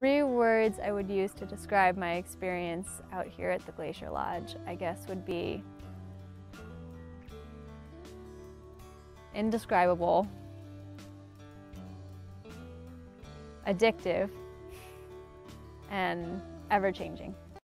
Three words I would use to describe my experience out here at the Glacier Lodge, I guess, would be indescribable, addictive, and ever-changing.